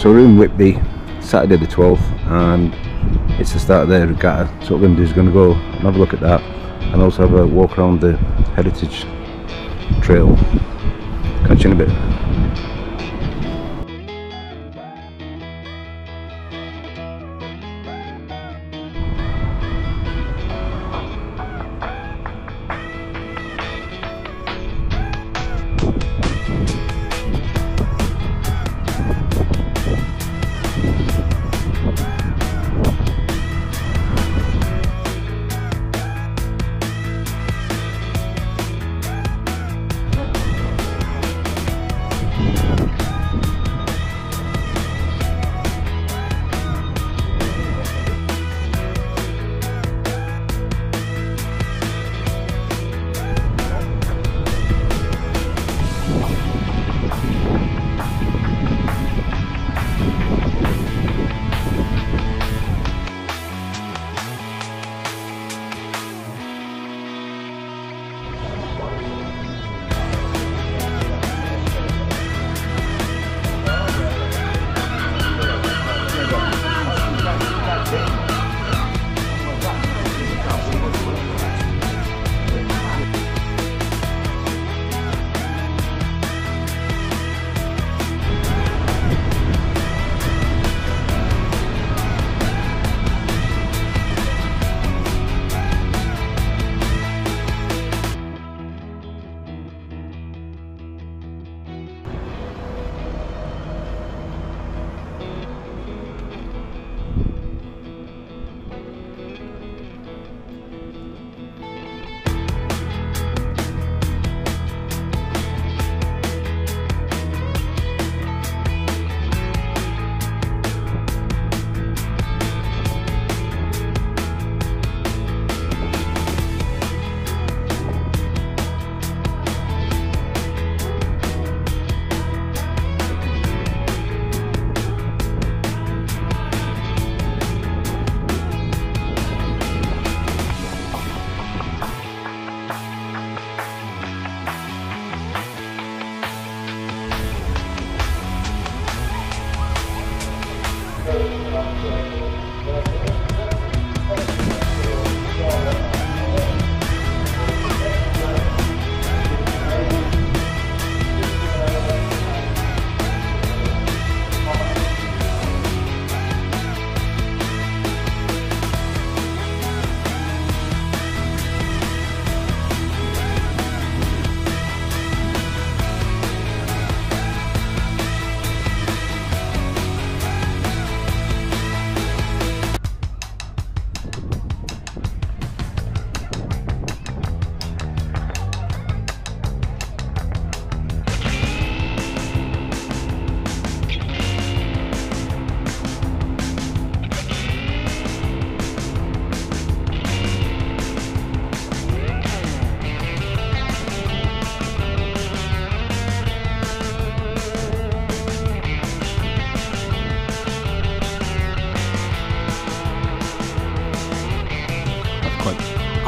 So we're in Whitby, Saturday the 12th, and it's the start of the regatta. So what we're going to do is going to go and have a look at that, and also have a walk around the Heritage Trail. Catch you in a bit.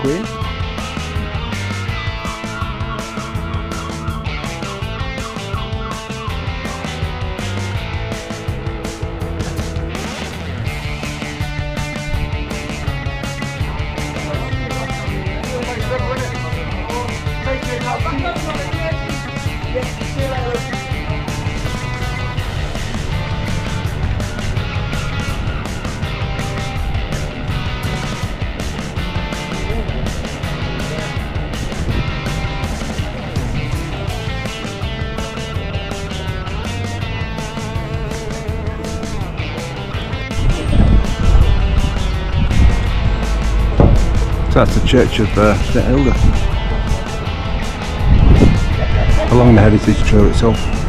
对 So that's the Church of uh, St Hilda. Along the Heritage Trail itself.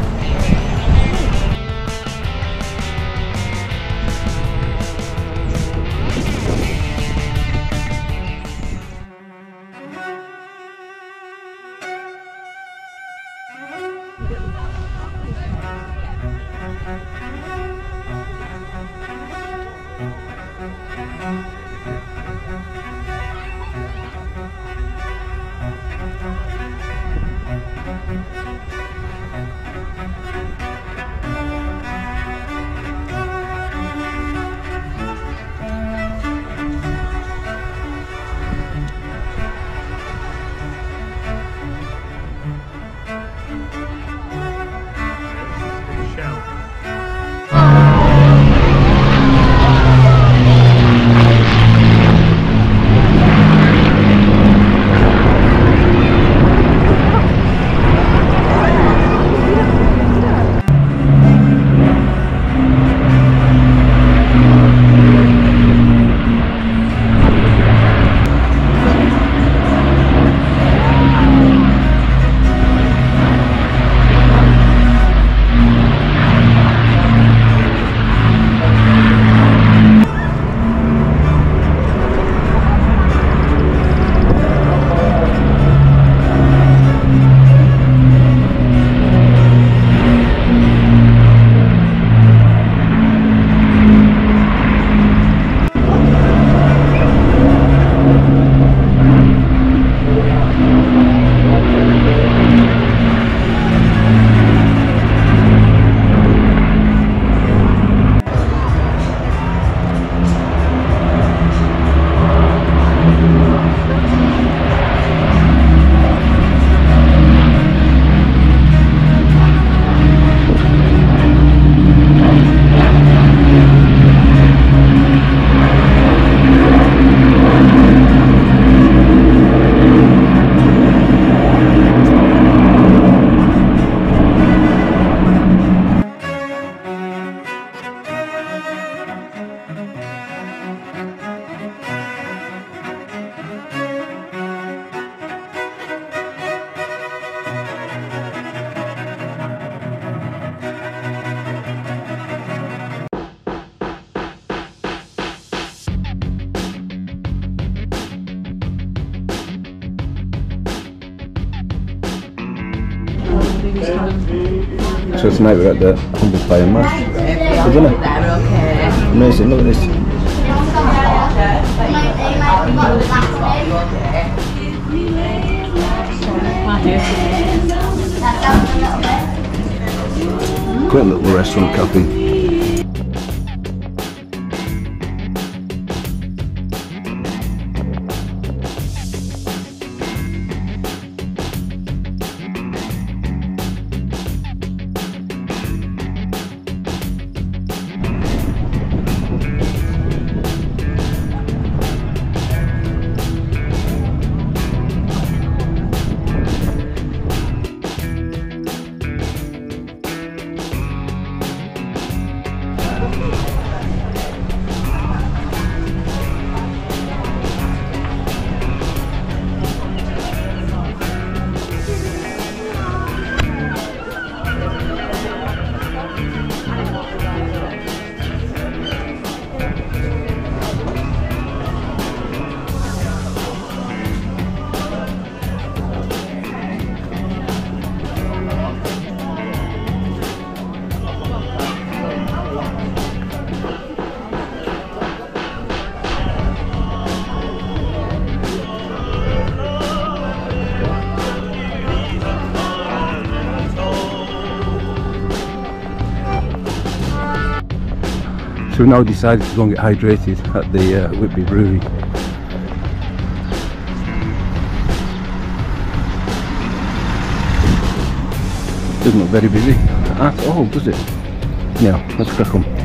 So tonight we're at the Humble Pie 'n' Mash. For dinner. Amazing, look at this. Great little restaurant cafe. So we now decided to go and get hydrated at the uh, Whitby Brewery. Doesn't look very busy at all, does it? Now, let's crack on.